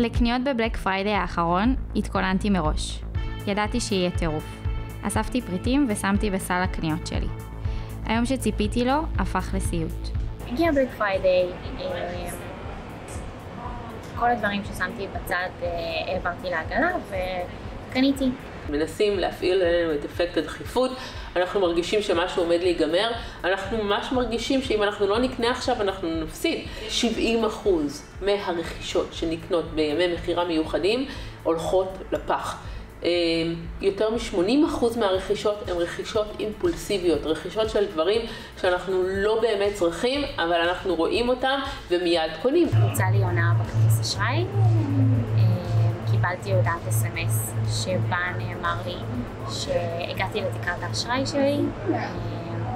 לקניות ב Black Friday האחרון התכוננתי מראש. ידעתי שיהיה טירוף. אספתי פריטים ושמתי בסל הקניות שלי. היום שציפיתי לו הפך לסיוט. הגיע Black Friday, אה, כל הדברים ששמתי בצד אה, העברתי לעגלה וקניתי. מנסים להפעיל עלינו את אפקט הדחיפות, אנחנו מרגישים שמשהו עומד להיגמר, אנחנו ממש מרגישים שאם אנחנו לא נקנה עכשיו אנחנו נפסיד. 70% מהרכישות שנקנות בימי מכירה מיוחדים הולכות לפח. אה, יותר מ-80% מהרכישות הן רכישות אימפולסיביות, רכישות של דברים שאנחנו לא באמת צריכים, אבל אנחנו רואים אותם ומיד קונים. יצא לי הונאה בכרטיס אשראי. קיבלתי הודעת אס.אם.אס שבה נאמר לי שהגעתי לתקרת האשראי שלי, אה,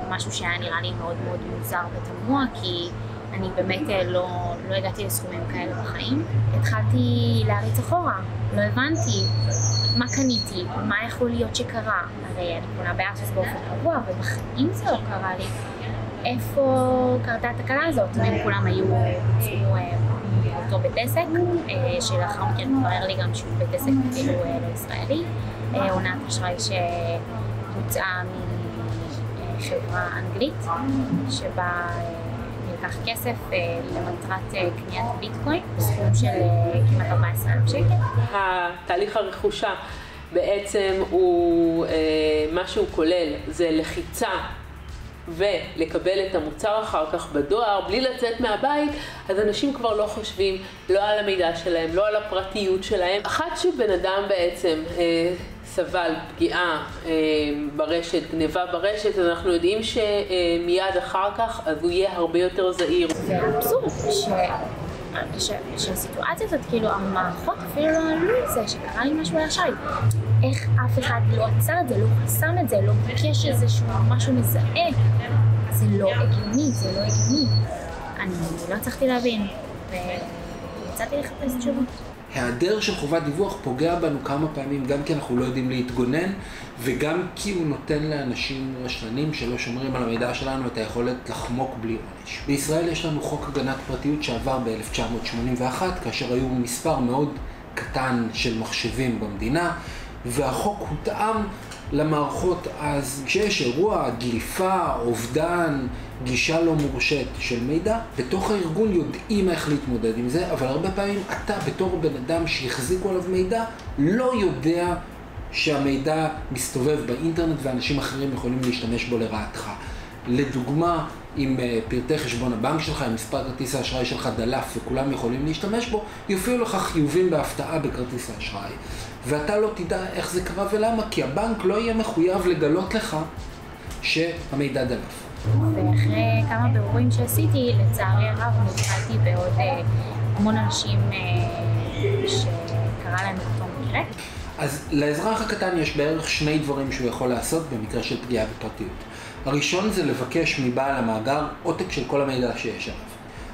משהו שהיה נראה לי מאוד מאוד מוזר ותמוה, כי אני באמת אה, לא, לא הגעתי לסכומים כאלה בחיים. התחלתי להריץ אחורה, לא הבנתי מה קניתי, מה יכול להיות שקרה. הרי אני קונה בארצס באופן קבוע, ובחיים זה לא קרה לי. איפה קרתה התקלה הזאת? הם כולם היו, אה, אותו בית עסק, אה, שלאחר מכן התברר לי גם שהוא בית עסק אפילו אה, לא ישראלי, עונת אשראי שהוצאה מחברה אנגלית, שבה נלקח כסף למטרת קניית ביטקוין בסכום של כמעט 14,000 שקל. התהליך הרכושה בעצם הוא, מה שהוא כולל זה לחיצה ולקבל את המוצר אחר כך בדואר, בלי לצאת מהבית, אז אנשים כבר לא חושבים לא על המידע שלהם, לא על הפרטיות שלהם. אחת שבן אדם בעצם אה, סבל פגיעה אה, ברשת, גניבה ברשת, אז אנחנו יודעים שמיד אחר כך אז הוא יהיה הרבה יותר זהיר. זה אבסורד שהסיטואציה הזאת, כאילו המערכות אפילו לא עלו את זה, שקרה לי משהו לישי. איך אף אחד לא עצר את זה, לא חסם את זה, לא ביקש איזשהו משהו מזהה. זה לא הגיוני, זה לא הגיוני. אני לא הצלחתי להבין, ויצאתי לחפש תשובות. היעדר של חובת דיווח פוגע בנו כמה פעמים, גם כי אנחנו לא יודעים להתגונן, וגם כי הוא נותן לאנשים רשלנים שלא שומרים על המידע שלנו את היכולת לחמוק בלי עונש. בישראל יש לנו חוק הגנת פרטיות שעבר ב-1981, כאשר היו מספר מאוד קטן של מחשבים במדינה, והחוק הותאם למערכות אז. כשיש אירוע, דליפה, אובדן, גישה לא מורשית של מידע, בתוך הארגון יודעים איך להתמודד עם זה, אבל הרבה פעמים אתה בתור בן אדם שהחזיקו עליו מידע, לא יודע שהמידע מסתובב באינטרנט ואנשים אחרים יכולים להשתמש בו לרעתך. לדוגמה, אם אה, פרטי חשבון הבנק שלך, אם מספר כרטיס האשראי שלך דלף וכולם יכולים להשתמש בו, יופיעו לך חיובים בהפתעה בכרטיס האשראי. ואתה לא תדע איך זה קרה ולמה, כי הבנק לא יהיה מחויב לגלות לך שהמידע דלף. ואחרי כמה בירורים שעשיתי, לצערי הרב נתקלתי בעוד אה, המון אנשים אה, שקרה להם אותו מקרה. אז לאזרח הקטן יש בערך שני דברים שהוא יכול לעשות במקרה של פגיעה בפרטיות. הראשון זה לבקש מבעל המאגר עותק של כל המידע שיש עליו.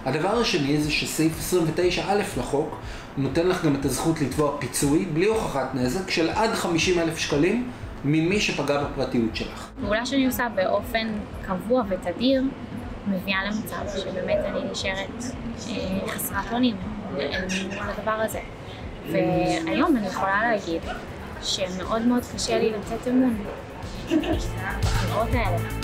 הדבר השני זה שסעיף 29א לחוק נותן לך גם את הזכות לתבוע פיצוי בלי הוכחת נזק של עד 50 אלף שקלים ממי שפגע בפרטיות שלך. פעולה שאני עושה באופן קבוע ותדיר מביאה למצב שבאמת אני נשארת אה, חסרת אונים לדבר הזה. והיום אני יכולה להגיד שמאוד מאוד קשה לי לתת אמון האלה.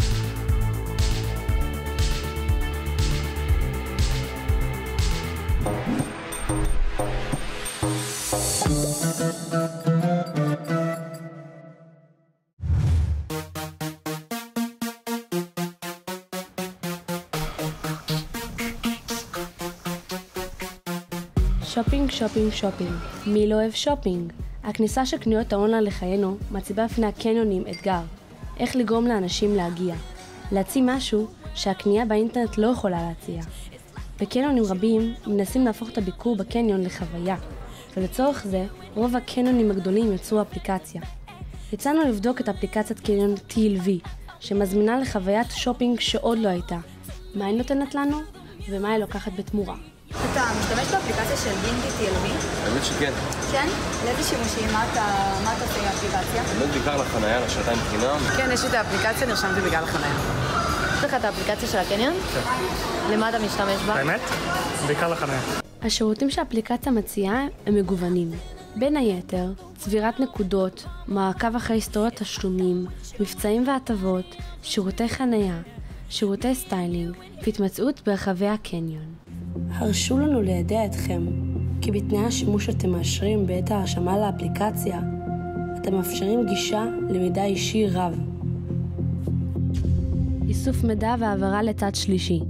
שופינג, שופינג, שופינג. מי לא אוהב שופינג? הכניסה של קניות האונליין לחיינו מציבה בפני הקניונים אתגר. איך לגרום לאנשים להגיע. להציע משהו שהקנייה באינטרנט לא יכולה להציע. בקניונים רבים מנסים להפוך את הביקור בקניון לחוויה, ולצורך זה רוב הקניונים הגדולים יצרו אפליקציה. יצאנו לבדוק את אפליקציית קניון TLV, שמזמינה לחוויית שופינג שעוד לא הייתה. מה היא נותנת לנו ומה היא לוקחת בתמורה. אתה משתמש באפליקציה של גינדי TLV? האמת שכן. כן? לאיזה שימושים? מה אתה עושה עם האפליקציה? באמת בעיקר לחנייה, לשעתיים חינם. כן, יש לי את האפליקציה, נרשמתי בגלל החניה. לך את האפליקציה של הקניון? כן. למה אתה משתמש בה? האמת? בעיקר לחניה. השירותים שהאפליקציה מציעה הם מגוונים. בין היתר, צבירת נקודות, מעקב אחרי היסטוריות תשלומים, מבצעים והטבות, שירותי חניה, שירותי סטיילינג והתמצאות ברחבי הקניון. הרשו לנו לידע אתכם כי בתנאי השימוש שאתם מאשרים בעת ההרשמה לאפליקציה, אתם מאפשרים גישה למידע אישי רב. איסוף מידע והעברה לצד שלישי.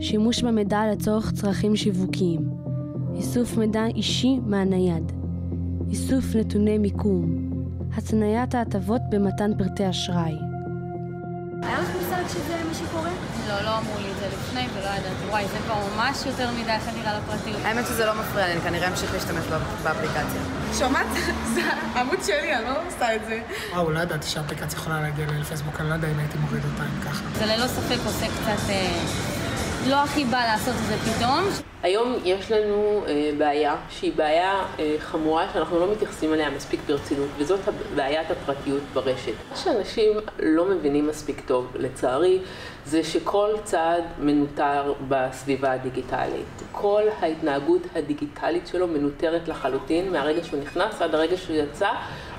שימוש במידע לצורך צרכים שיווקיים. איסוף מידע אישי מהנייד. איסוף נתוני מיקום. הצניית ההטבות במתן פרטי אשראי. שזה מה שקורה? לא, לא אמרו לי את זה לפני ולא ידעתי. וואי, זה כבר ממש יותר מדי חדירה לפרטיות. האמת שזה לא מפריע לי, אני כנראה אמשיך להשתמש באפליקציה. שומעת? זה העמוד שלי, אני לא עושה את זה. וואו, לא ידעתי שהאפליקציה יכולה להגיע לפייסבוק, אני לא יודע אם הייתי מוריד אותה אם ככה. זה ללא ספק עושה קצת... לא הכי בא לעשות את זה פתאום. היום יש לנו אה, בעיה שהיא בעיה אה, חמורה שאנחנו לא מתייחסים אליה מספיק ברצינות וזאת בעיית הפרטיות ברשת. מה שאנשים לא מבינים מספיק טוב, לצערי, זה שכל צעד מנוטר בסביבה הדיגיטלית. כל ההתנהגות הדיגיטלית שלו מנוטרת לחלוטין מהרגע שהוא נכנס עד הרגע שהוא יצא.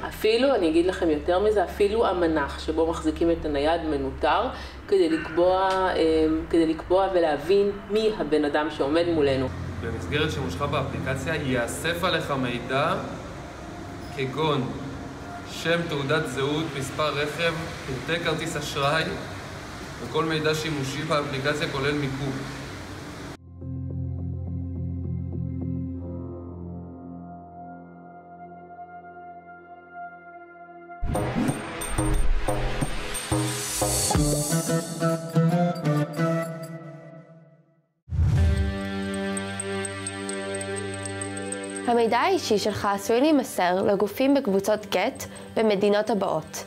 אפילו, אני אגיד לכם יותר מזה, אפילו המנח שבו מחזיקים את הנייד מנוטר כדי לקבוע, אה, כדי לקבוע ולהבין מי הבן אדם שעומד מולנו. במסגרת שימושך באפליקציה ייאסף עליך מידע כגון שם, תעודת זהות, מספר רכב, פרטי כרטיס אשראי וכל מידע שימושי באפליקציה כולל מיקום. המידע האישי שלך עשוי להימסר לגופים בקבוצות גט במדינות הבאות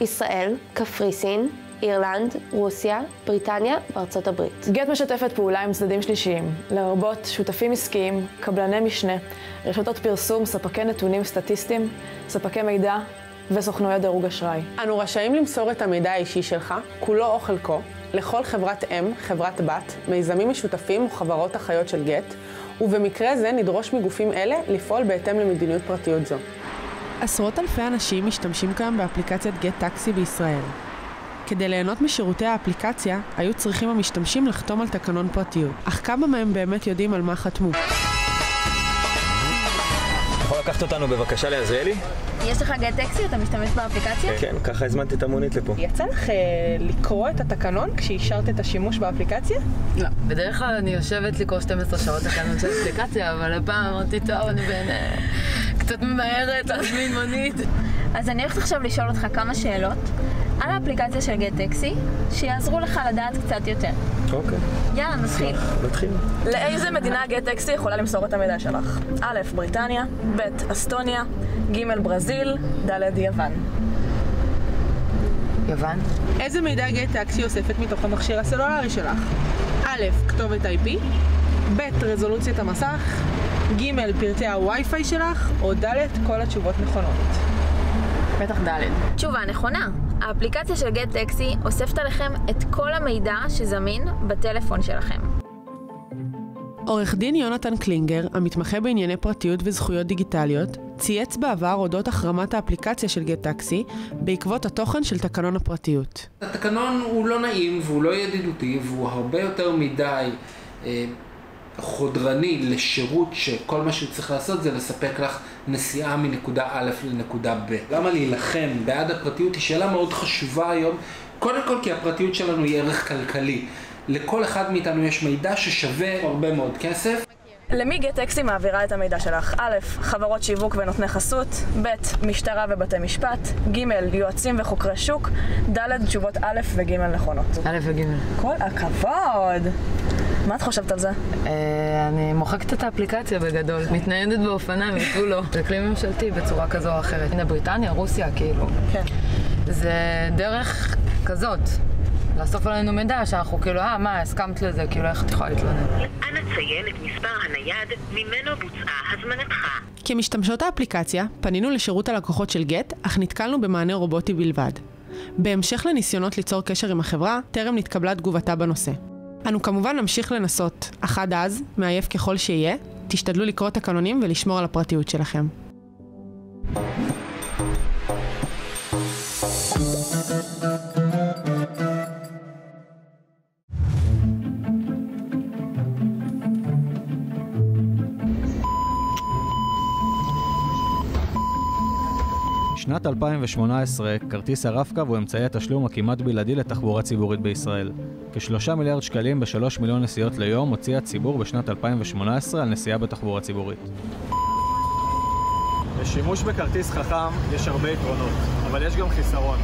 ישראל, קפריסין, אירלנד, רוסיה, בריטניה וארצות הברית. גט משתפת פעולה עם צדדים שלישיים, לרבות שותפים עסקיים, קבלני משנה, רשתות פרסום, ספקי נתונים סטטיסטיים, ספקי מידע וסוכנויות דירוג אשראי. אנו רשאים למסור את המידע האישי שלך, כולו או חלקו, לכל חברת אם, חברת בת, מיזמים משותפים או חברות אחיות של גט, ובמקרה זה נדרוש מגופים אלה לפעול בהתאם למדיניות פרטיות זו. עשרות אלפי אנשים משתמשים כיום באפליקציית גט טקסי בישראל. כדי ליהנות משירותי האפליקציה, היו צריכים המשתמשים לחתום על תקנון פרטיות. אך כמה מהם באמת יודעים על מה חתמו? יכול לקחת אותנו בבקשה לעזריאלי? יש לך גט טקסי? אתה משתמש באפליקציה? כן, ככה הזמנתי את המונית לפה. יצא לך אה, לקרוא את התקנון כשאישרת את השימוש באפליקציה? לא, בדרך כלל אני יושבת לקרוא 12 שעות תקנון של אפליקציה, אבל הפעם אמרתי, טוב, אני בין... אה, קצת ממהרת להזמין מונית. אז אני הולכת עכשיו לשאול אותך כמה שאלות על האפליקציה של גט טקסי, שיעזרו לך לדעת קצת יותר. אוקיי. יאללה, נתחיל. נתחיל. לאיזה מדינה גט טקסי יכולה למסור את המידע שלך? א', בריטניה, ב', אסטוניה, ג', ברזיל, ד', יוון. יוון. איזה מידע גט טקסי אוספת מתוך המכשיר הסלולרי שלך? א', כתובת IP, ב', רזולוציית המסך, ג', פרטי הווי-פיי שלך, או ד', כל התשובות נכונות. בטח ד'. תשובה נכונה. האפליקציה של גט טקסי אוספת עליכם את כל המידע שזמין בטלפון שלכם. עורך דין יונתן קלינגר, המתמחה בענייני פרטיות וזכויות דיגיטליות, צייץ בעבר אודות החרמת האפליקציה של גט טקסי בעקבות התוכן של תקנון הפרטיות. התקנון הוא לא נעים והוא לא ידידותי והוא הרבה יותר מדי אה, חודרני לשירות שכל מה שהוא צריך לעשות זה לספק לך נסיעה מנקודה א' לנקודה ב'. למה להילחם בעד הפרטיות היא שאלה מאוד חשובה היום, קודם כל כי הפרטיות שלנו היא ערך כלכלי. לכל אחד מאיתנו יש מידע ששווה הרבה מאוד כסף. למי גט טקסי מעבירה את המידע שלך? א', חברות שיווק ונותני חסות, ב', משטרה ובתי משפט, ג', יועצים וחוקרי שוק, ד', תשובות א' וג' נכונות. א' וג'. כל הכבוד! מה את חושבת על זה? אה, אני מוחקת את האפליקציה בגדול. מתניידת באופניים, ייתנו לו. זה כלי ממשלתי בצורה כזו או אחרת. הנה, בריטניה, רוסיה, כאילו. כן. זה דרך כזאת. לאסוף עלינו מידע שאנחנו כאילו, אה, מה, הסכמת לזה, כאילו, איך את יכולה להתלונן? אנא ציין את מספר הנייד ממנו בוצעה הזמנתך. כמשתמשות האפליקציה, פנינו לשירות הלקוחות של גט, אך נתקלנו במענה רובוטי בלבד. בהמשך לניסיונות ליצור קשר עם החברה, טרם נתקבלה תגובתה בנושא. אנו כמובן נמשיך לנסות, אך עד אז, מעייף ככל שיהיה, תשתדלו לקרוא תקנונים ולשמור על הפרטיות שלכם. בשנת 2018, כרטיס הרב-קו הוא אמצעי התשלום הכמעט בלעדי לתחבורה ציבורית בישראל. כשלושה מיליארד שקלים בשלוש מיליון נסיעות ליום הוציא הציבור בשנת 2018 על נסיעה בתחבורה ציבורית. לשימוש בכרטיס חכם יש הרבה יתרונות, אבל יש גם חיסרון.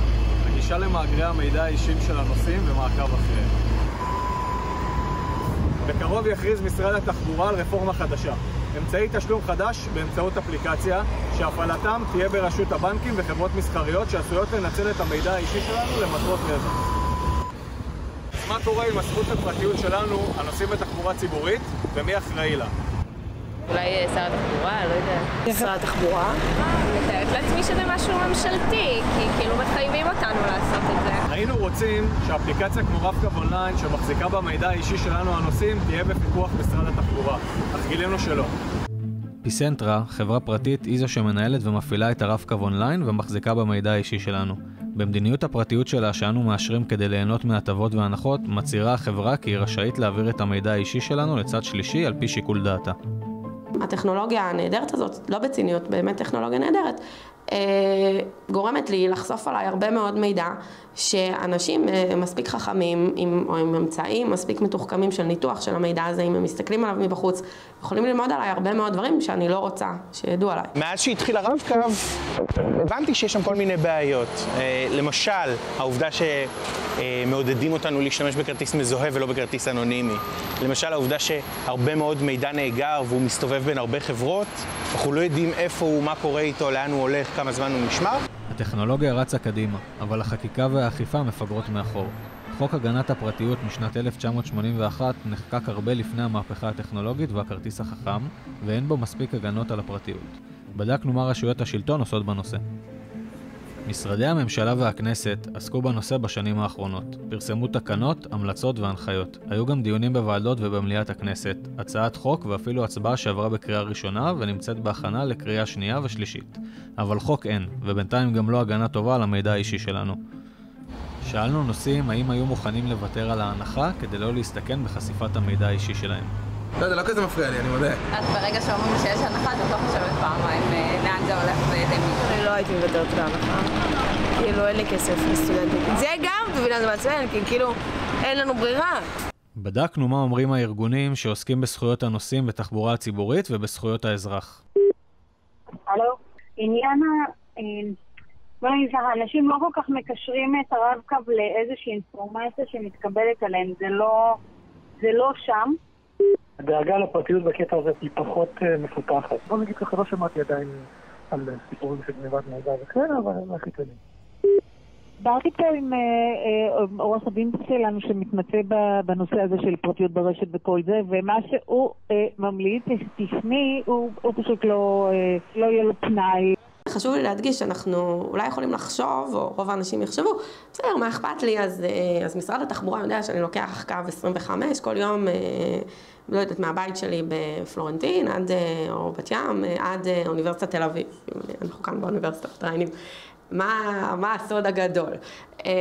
הגישה למאגרי המידע האישיים של הנוסעים ומעקב אחריהם. בקרוב יכריז משרד התחבורה על רפורמה חדשה. אמצעי תשלום חדש באמצעות אפליקציה, שהפעלתם תהיה ברשות הבנקים וחברות מסחריות שעשויות לנצל את המידע האישי שלנו למטרות רווח. אז מה קורה עם הזכות לפרטיות שלנו, הנוסעים בתחבורה ציבורית, ומי אחראי לה? אולי אה, שר התחבורה, לא יודעת. שר התחבורה? אני מתארת לעצמי שזה משהו ממשלתי, כי כאילו מחייבים אותנו לעשות את זה. היינו רוצים שאפליקציה כמו רב-קו אונליין, שמחזיקה במידע האישי שלנו הנוסעים, תהיה בפיקוח משרד התחבורה, אך גילינו שלא. פיסנטרה, חברה פרטית, היא זו שמנהלת ומפעילה את הרב-קו אונליין ומחזיקה במידע האישי שלנו. במדיניות הפרטיות שלה שאנו מאשרים כדי ליהנות מהטבות והנחות, מצהירה החברה כי היא רשאית להעביר את המידע האישי שלנו לצד שלישי על פי שיקול דעתה. הטכנולוגיה הנהדרת הזאת, לא בציניות, באמת טכנולוגיה נהדרת, אה, גורמת לי לחשוף עליי הרבה מאוד מידע שאנשים אה, מספיק חכמים עם, או עם אמצעים מספיק מתוחכמים של ניתוח של המידע הזה, אם הם מסתכלים עליו מבחוץ, יכולים ללמוד עליי הרבה מאוד דברים שאני לא רוצה שידעו עליי. מאז שהתחיל הרב-קו, הבנתי שיש שם כל מיני בעיות. אה, למשל, העובדה שמעודדים אותנו להשתמש בכרטיס מזוהה ולא בכרטיס אנונימי. למשל, העובדה שהרבה מאוד מידע נאגר והוא מסתובב בין הרבה חברות, אנחנו לא יודעים איפה הוא, מה קורה איתו, לאן הוא הולך, כמה זמן הוא נשמר. הטכנולוגיה רצה קדימה, אבל החקיקה והאכיפה מפגרות מאחור. חוק הגנת הפרטיות משנת 1981 נחקק הרבה לפני המהפכה הטכנולוגית והכרטיס החכם, ואין בו מספיק הגנות על הפרטיות. בדקנו מה רשויות השלטון עושות בנושא. משרדי הממשלה והכנסת עסקו בנושא בשנים האחרונות. פרסמו תקנות, המלצות והנחיות. היו גם דיונים בוועדות ובמליאת הכנסת, הצעת חוק ואפילו הצבעה שעברה בקריאה ראשונה ונמצאת בהכנה לקריאה שנייה ושלישית. אבל חוק אין, ובינתיים גם לא הגנה טובה על המידע האישי שלנו. שאלנו נוסעים האם היו מוכנים לוותר על ההנחה כדי לא להסתכן בחשיפת המידע האישי שלהם. לא יודע, לא כזה מפריע לי, אני מודה. אז ברגע שאומרים שיש הנחה, את לא חושבת פעמיים אה, לאן זה הולך ולמי. אני לא הייתי מוותרת בהנחה. כאילו, אין לי כסף לסטודנטים. זה גם, מבינה, זה מעצבן, כי כאילו, אין לנו ברירה. בדקנו מה אומרים הארגונים שעוסקים בזכויות הנוסעים בתחבורה הציבורית ובזכויות האזרח. הלו, עניין ה... אה, בוא נגיד ככה, אנשים לא כל כך מקשרים את הרב-קו לאיזושהי אינפורמציה שמתקבלת עליהם, זה לא, זה לא שם. הדאגה לפרטיות בקטע הזה היא פחות uh, מפותחת. בוא נגיד ככה, לא שמעתי עדיין על סיפורים של גניבת מידע וכאלה, אבל זה הכי כללי. דיברתי פה עם אה, אה, עורך הדין שלנו שמתמצא בנושא הזה של פרטיות ברשת וכל זה, ומה שהוא ממליץ, תשמעי, הוא פשוט לא, לא יהיה לו פנאי. חשוב לי להדגיש שאנחנו אולי יכולים לחשוב, או רוב האנשים יחשבו, בסדר, מה אכפת לי? אז, אז משרד התחבורה יודע שאני לוקח קו 25 כל יום, לא יודעת, מהבית שלי בפלורנטין, עד, או בת ים, עד אוניברסיטת תל אביב. אנחנו כאן באוניברסיטה מתראיינים. מה, מה הסוד הגדול? אה,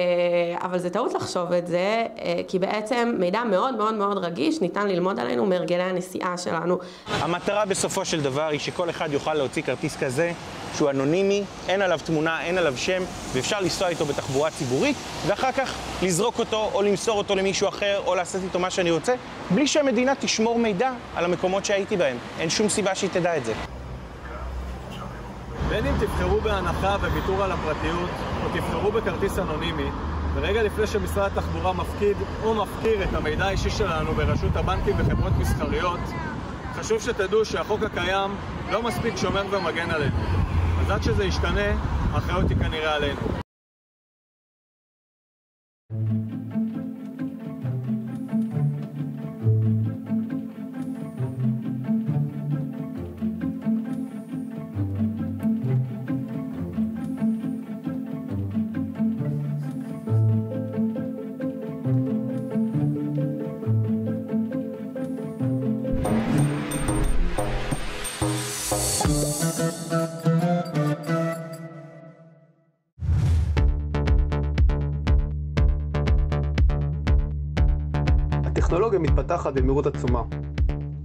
אבל זה טעות לחשוב את זה, אה, כי בעצם מידע מאוד מאוד מאוד רגיש ניתן ללמוד עלינו מהרגלי הנסיעה שלנו. המטרה בסופו של דבר היא שכל אחד יוכל להוציא כרטיס כזה, שהוא אנונימי, אין עליו תמונה, אין עליו שם, ואפשר לנסוע איתו בתחבורה ציבורית, ואחר כך לזרוק אותו או למסור אותו למישהו אחר, או לעשות איתו מה שאני רוצה, בלי שהמדינה תשמור מידע על המקומות שהייתי בהם. אין שום סיבה שהיא תדע את זה. בין אם תבחרו בהנחה וויתור על הפרטיות, או תבחרו בכרטיס אנונימי, ורגע לפני שמשרד התחבורה מפקיד או מפקיר את המידע האישי שלנו ברשות הבנקים וחברות מסחריות, חשוב שתדעו שהחוק הקיים לא מספיק שומר ומגן עלינו. אז עד שזה ישתנה, האחריות היא כנראה עלינו. הטכנולוגיה מתפתחת במהירות עצומה.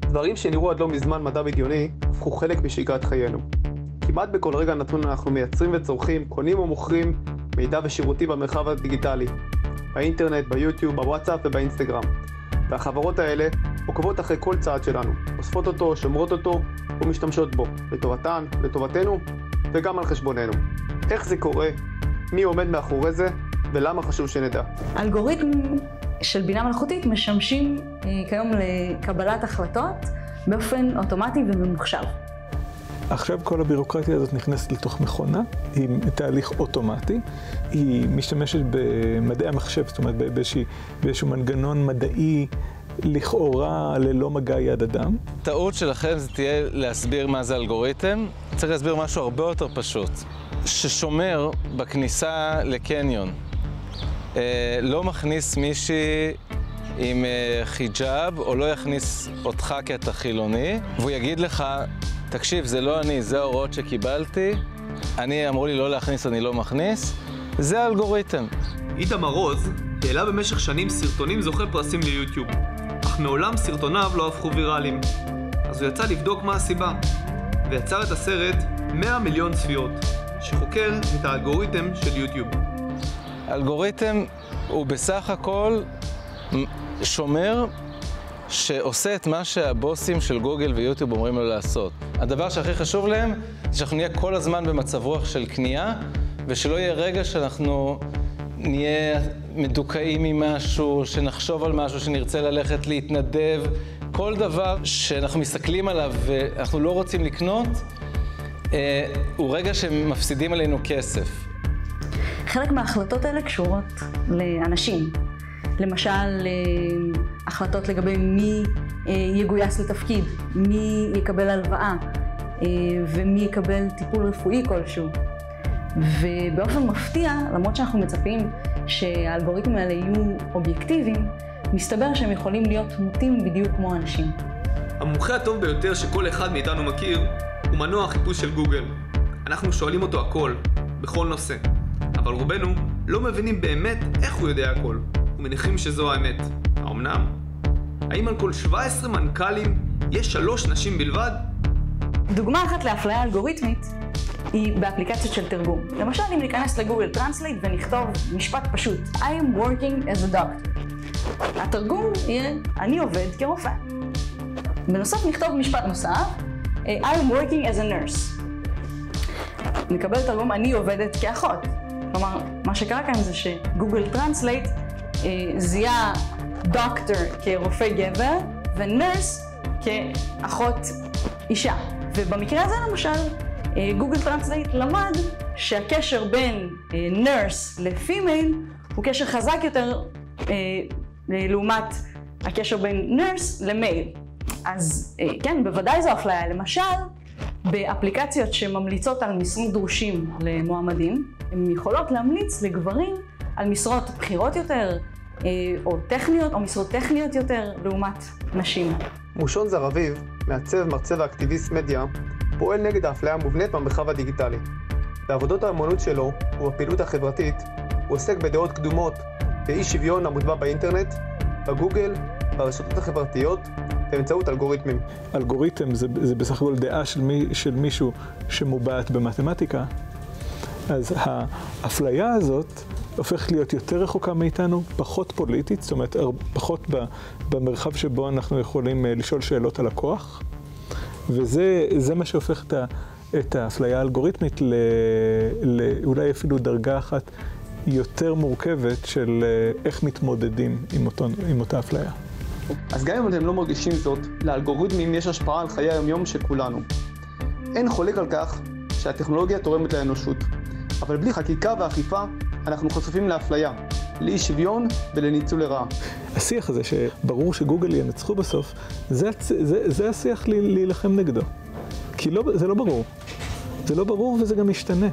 דברים שנראו עד לא מזמן מדע בדיוני, הפכו חלק משגרת חיינו. כמעט בכל רגע נתון אנחנו מייצרים וצורכים, קונים או מוכרים מידע ושירותים במרחב הדיגיטלי, באינטרנט, ביוטיוב, בוואטסאפ ובאינסטגרם. והחברות האלה עוקבות אחרי כל צעד שלנו, אוספות אותו, שומרות אותו ומשתמשות בו, לטובתן, לטובתנו וגם על חשבוננו. איך זה קורה, מי עומד מאחורי זה ולמה חשוב שנדע. אלגוריתמים של בינה מלאכותית משמשים אה, כיום לקבלת החלטות באופן אוטומטי וממוחשב. עכשיו כל הבירוקרטיה הזאת נכנסת לתוך מכונה, היא תהליך אוטומטי, היא משתמשת במדעי המחשב, זאת אומרת באיזשה, באיזשהו מנגנון מדעי לכאורה ללא מגע יד אדם. טעות שלכם זה תהיה להסביר מה זה אלגוריתם, צריך להסביר משהו הרבה יותר פשוט, ששומר בכניסה לקניון. אה, לא מכניס מישהי עם אה, חיג'אב, או לא יכניס אותך כי אתה חילוני, והוא יגיד לך, תקשיב, זה לא אני, זה ההוראות שקיבלתי, אני, אמרו לי לא להכניס, אני לא מכניס, זה האלגוריתם. איתמר רוז העלה במשך שנים סרטונים זוכי פרסים ליוטיוב, אך מעולם סרטוניו לא הפכו ויראליים. אז הוא יצא לבדוק מה הסיבה, ויצר את הסרט 100 מיליון צפיות, שחוקר את האלגוריתם של יוטיוב. אלגוריתם הוא בסך הכל שומר שעושה את מה שהבוסים של גוגל ויוטיוב אומרים לו לעשות. הדבר שהכי חשוב להם זה שאנחנו נהיה כל הזמן במצב רוח של קנייה, ושלא יהיה רגע שאנחנו נהיה מדוכאים ממשהו, שנחשוב על משהו, שנרצה ללכת להתנדב. כל דבר שאנחנו מסתכלים עליו ואנחנו לא רוצים לקנות, אה, הוא רגע שמפסידים עלינו כסף. חלק מההחלטות האלה קשורות לאנשים. למשל, אה, החלטות לגבי מי אה, יגויס לתפקיד, מי יקבל הלוואה אה, ומי יקבל טיפול רפואי כלשהו. ובאופן מפתיע, למרות שאנחנו מצפים שהאלגוריתמים האלה יהיו אובייקטיביים, מסתבר שהם יכולים להיות מוטים בדיוק כמו אנשים. המומחה הטוב ביותר שכל אחד מאיתנו מכיר הוא מנוע החיפוש של גוגל. אנחנו שואלים אותו הכל, בכל נושא. אבל רובנו לא מבינים באמת איך הוא יודע הכל, ומניחים שזו האמת. האמנם? האם על כל 17 מנכ"לים יש שלוש נשים בלבד? דוגמה אחת לאפליה אלגוריתמית היא באפליקציות של תרגום. למשל, אם ניכנס ל Google Translate ונכתוב משפט פשוט, I am working as a doctor. התרגום יהיה, אני עובד כרופא. בנוסף נכתוב משפט נוסף, I am working as a nurse. נקבל תרגום, אני עובדת כאחות. כלומר, מה שקרה כאן זה ש Google Translate אה, זיהה דוקטור כרופא גבר ו nurse כאחות אישה. ובמקרה הזה למשל, אה, Google Translate למד שהקשר בין nurse אה, ל female הוא קשר חזק יותר לעומת הקשר בין nurse ל male. אז כן, בוודאי זו אפליה. למשל, באפליקציות שממליצות על משרות דרושים למועמדים, הן יכולות להמליץ לגברים על משרות בכירות יותר, אה, או טכניות, או משרות טכניות יותר, לעומת נשים. מושון זרביב, מעצב, מרצה ואקטיביסט מדיה, פועל נגד האפליה המובנית במרחב הדיגיטלי. בעבודות האמנות שלו ובפעילות החברתית הוא עוסק בדעות קדומות, באי שוויון המוטבע באינטרנט, בגוגל, ברשתות החברתיות, באמצעות אלגוריתמים. אלגוריתם זה, זה בסך הכל דעה של, מי, של מישהו שמובעת במתמטיקה, אז האפליה הזאת הופכת להיות יותר רחוקה מאיתנו, פחות פוליטית, זאת אומרת, פחות במרחב שבו אנחנו יכולים אה, לשאול שאלות על הכוח, וזה מה שהופך את, את האפליה האלגוריתמית לאולי אפילו דרגה אחת יותר מורכבת של אה, איך מתמודדים עם, אותו, עם אותה אפליה. אז גם אם אתם לא מרגישים זאת, לאלגוריתמים יש השפעה על חיי היומיום של כולנו. אין חולק על כך שהטכנולוגיה תורמת לאנושות, אבל בלי חקיקה ואכיפה אנחנו חשופים לאפליה, לאי שוויון ולניצול לרעה. השיח הזה שברור שגוגל ינצחו בסוף, זה, זה, זה השיח להילחם נגדו. כי לא, זה לא ברור. זה לא ברור וזה גם משתנה.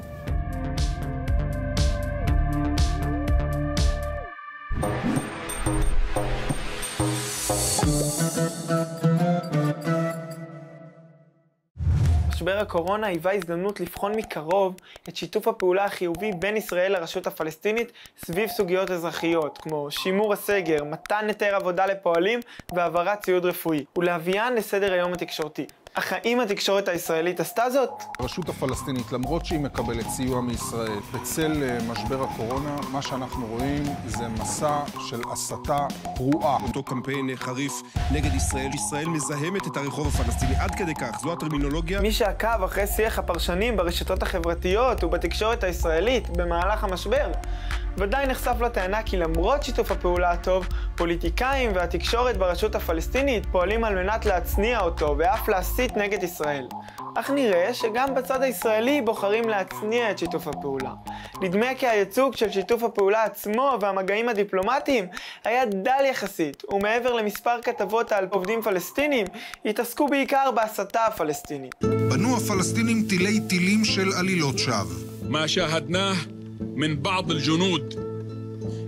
משבר הקורונה היווה הזדמנות לבחון מקרוב את שיתוף הפעולה החיובי בין ישראל לרשות הפלסטינית סביב סוגיות אזרחיות, כמו שימור הסגר, מתן היתר עבודה לפועלים והעברת ציוד רפואי, ולהביאן לסדר היום התקשורתי. אך האם התקשורת הישראלית עשתה זאת? הרשות הפלסטינית, למרות שהיא מקבלת סיוע מישראל בצל אה, משבר הקורונה, מה שאנחנו רואים זה מסע של הסתה פרועה. אותו קמפיין חריף נגד ישראל, ישראל מזהמת את הרחוב הפלסטיני, עד כדי כך, זו הטרמינולוגיה. מי שעקב אחרי שיח הפרשנים ברשתות החברתיות ובתקשורת הישראלית במהלך המשבר, ודאי נחשף לטענה כי למרות שיתוף הפעולה הטוב, פוליטיקאים והתקשורת ברשות הפלסטינית פועלים על מנת להצניע אותו ואף להסית נגד ישראל. אך נראה שגם בצד הישראלי בוחרים להצניע את שיתוף הפעולה. נדמה כי הייצוג של שיתוף הפעולה עצמו והמגעים הדיפלומטיים היה דל יחסית, ומעבר למספר כתבות על עובדים פלסטינים, התעסקו בעיקר בהסתה הפלסטינית. בנו הפלסטינים תילי טילים של עלילות שווא. מה שהדנاه من بعض الجنود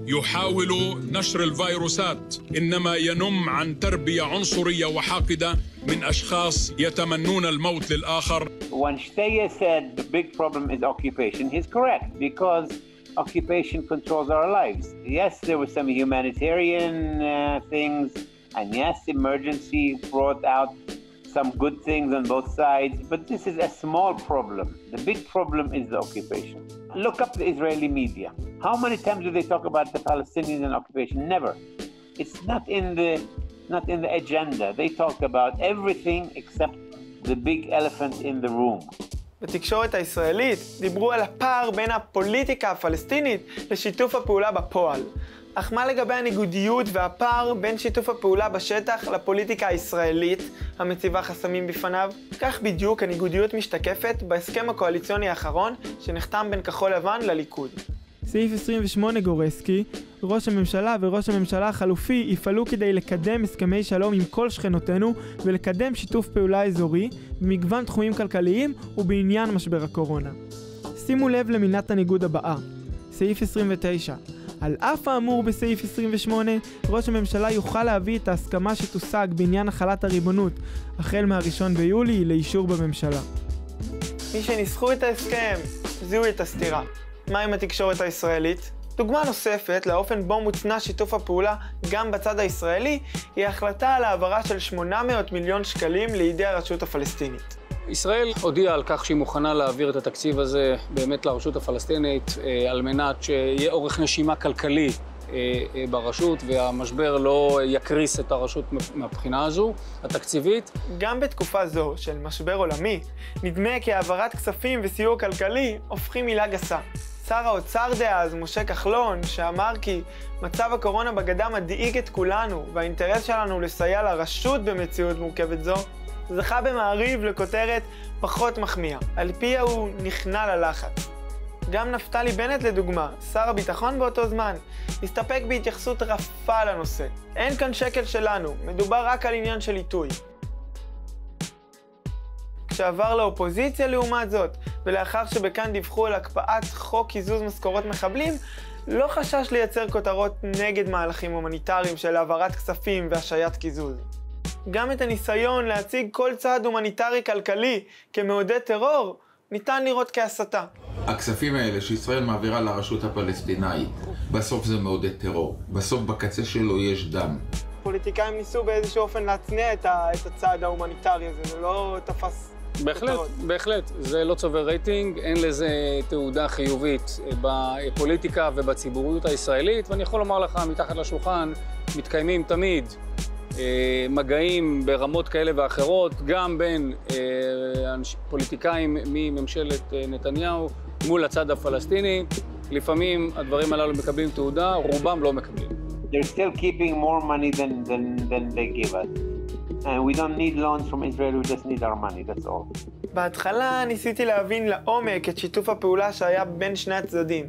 يحاول نشر الفيروسات انما ينم عن تربيه عنصريه وحاقده من اشخاص يتمنون الموت للاخر. When Shteye said the big problem is occupation, he's correct because occupation controls our lives. Yes, there were some humanitarian uh, things, and yes, emergency brought out some good things on both sides, but this is a small problem. The big problem is the occupation. Look up the Israeli media. How many times do they talk about the Palestinians and occupation? Never. It's not in the not in the agenda. They talk about everything except the big elephant in the room. בתקשורת הישראלית דיברו על הפער בין הפוליטיקה הפלסטינית לשיתוף הפעולה בפועל. אך מה לגבי הניגודיות והפער בין שיתוף הפעולה בשטח לפוליטיקה הישראלית, המציבה חסמים בפניו? כך בדיוק הניגודיות משתקפת בהסכם הקואליציוני האחרון שנחתם בין כחול לבן לליכוד. סעיף 28 גורס כי ראש הממשלה וראש הממשלה החלופי יפעלו כדי לקדם הסכמי שלום עם כל שכנותינו ולקדם שיתוף פעולה אזורי במגוון תחומים כלכליים ובעניין משבר הקורונה. שימו לב למינת הניגוד הבאה, סעיף 29 על אף האמור בסעיף 28, ראש הממשלה יוכל להביא את ההסכמה שתושג בעניין החלת הריבונות החל מה-1 ביולי לאישור בממשלה. מי שניסחו את ההסכם זיהו את הסתירה. מה עם התקשורת הישראלית? דוגמה נוספת לאופן בו מוצנע שיתוף הפעולה גם בצד הישראלי, היא החלטה על העברה של 800 מיליון שקלים לידי הרשות הפלסטינית. ישראל הודיעה על כך שהיא מוכנה להעביר את התקציב הזה באמת לרשות הפלסטינית אה, על מנת שיהיה אורך נשימה כלכלי אה, אה, ברשות והמשבר לא יקריס את הרשות מהבחינה הזו, התקציבית. גם בתקופה זו של משבר עולמי, נדמה כי העברת כספים וסיוע כלכלי הופכים מילה גסה. שר האוצר דאז, משה כחלון, שאמר כי מצב הקורונה בגדה מדאיג את כולנו והאינטרס שלנו לסייע לרשות במציאות מורכבת זו, זכה במעריב לכותרת פחות מחמיאה. על פיה הוא נכנע ללחץ. גם נפתלי בנט לדוגמה, שר הביטחון באותו זמן, הסתפק בהתייחסות רפה לנושא. אין כאן שקל שלנו, מדובר רק על עניין של עיתוי. כשעבר לאופוזיציה לעומת זאת, ולאחר שבכאן דיווחו על הקפאת חוק קיזוז משכורות מחבלים, לא חשש לייצר כותרות נגד מהלכים הומניטריים של העברת כספים והשעיית קיזוז. גם את הניסיון להציג כל צעד הומניטרי כלכלי כמעודד טרור ניתן לראות כהסתה. הכספים האלה שישראל מעבירה לרשות הפלסטינאית, בסוף זה מעודד טרור. בסוף בקצה שלו יש דם. פוליטיקאים ניסו באיזשהו אופן להצניע את, ה, את הצעד ההומניטרי הזה, זה לא תפס בהחלט, בהחלט. זה לא צובר רייטינג, אין לזה תעודה חיובית בפוליטיקה ובציבוריות הישראלית, ואני יכול לומר לך, מתחת לשולחן מתקיימים תמיד מגעים ברמות כאלה ואחרות, גם בין אה, פוליטיקאים מממשלת אה, נתניהו מול הצד הפלסטיני. לפעמים הדברים הללו מקבלים תעודה, רובם לא מקבלים. They're still keeping more money than, than, than they give us. And we don't need loans from Israel, we just need our money, that's all. בהתחלה ניסיתי להבין לעומק את שיתוף הפעולה שהיה בין שני הצדדים,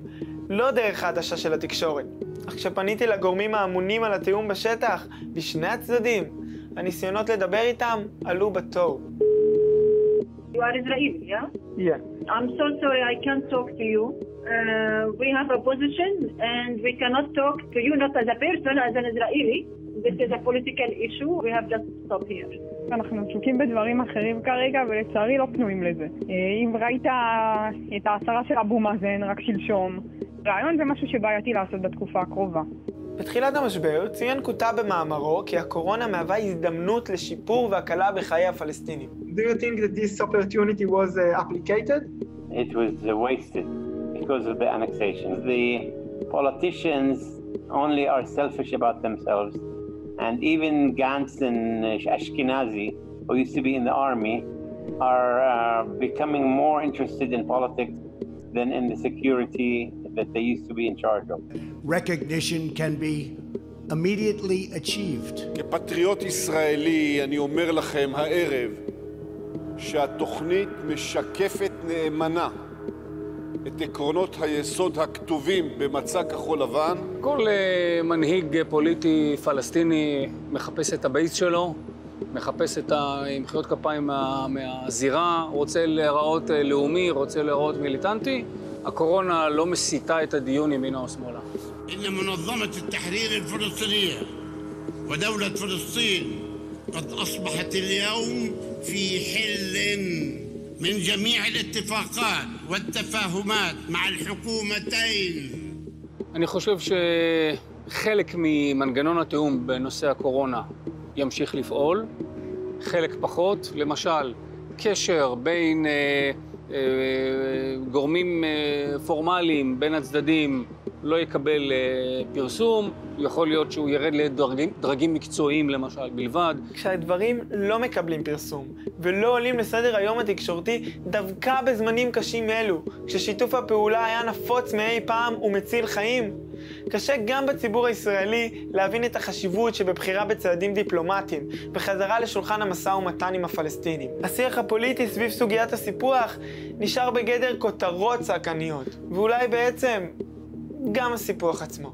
לא דרך העדשה של התקשורת. אך כשפניתי לגורמים האמונים על התיאום בשטח, בשני הצדדים, הניסיונות לדבר איתם עלו בתוהו. You are Israeli, yeah? Yeah. I'm so sorry I can't talk to you. Uh, we have a position and we cannot talk to you not as a person, as an Israeli. This is a political issue. We have just stopped here. אנחנו עסוקים בדברים אחרים כרגע, ולצערי לא פנויים לזה. אם ראית את ההצהרה של אבו מאזן רק שלשום, רעיון זה משהו שבעייתי לעשות בתקופה הקרובה. בתחילת המשבר ציין כותב במאמרו כי הקורונה מהווה הזדמנות לשיפור והקלה בחיי הפלסטינים. Do you think that this opportunity was uh, applicated? It was uh, wasted because of the annexation. The politicians only are selfish about themselves. And even Gantz and Ashkenazi, who used to be in the army, are uh, becoming more interested in politics than in the security that they used to be in charge of. Recognition can be immediately achieved. כפטריוט ישראלי אני אומר לכם הערב שהתוכנית משקפת נאמנה את עקרונות היסוד הכתובים במצע כחול לבן. כל uh, מנהיג פוליטי פלסטיני מחפש את הבייס שלו, מחפש את המחיאות כפיים מה, מהזירה, רוצה להיראות uh, לאומי, רוצה להיראות מיליטנטי. הקורונה לא מסיטה את הדיון ימינה או שמאלה. إن منظمة التحرير الفلسطينية ودولة فلسطين قد أصبحت اليوم في حل من جميع الاتفاقات والتفاهمات مع الحكومتين. אני חושב שחלק ממנגנון התיאום בנושא הקורונה ימשיך לפעול, חלק פחות. למשל, קשר בין אה, אה, גורמים אה, פורמליים בין הצדדים לא יקבל אה, פרסום, יכול להיות שהוא ירד לדרגים דרגים מקצועיים למשל בלבד. כשהדברים לא מקבלים פרסום ולא עולים לסדר היום התקשורתי דווקא בזמנים קשים אלו, כששיתוף הפעולה היה נפוץ מאי פעם ומציל חיים, קשה גם בציבור הישראלי להבין את החשיבות שבבחירה בצעדים דיפלומטיים, בחזרה לשולחן המשא ומתן עם הפלסטינים. השיח הפוליטי סביב סוגיית הסיפוח נשאר בגדר כותרות צעקניות, ואולי בעצם גם הסיפוח עצמו.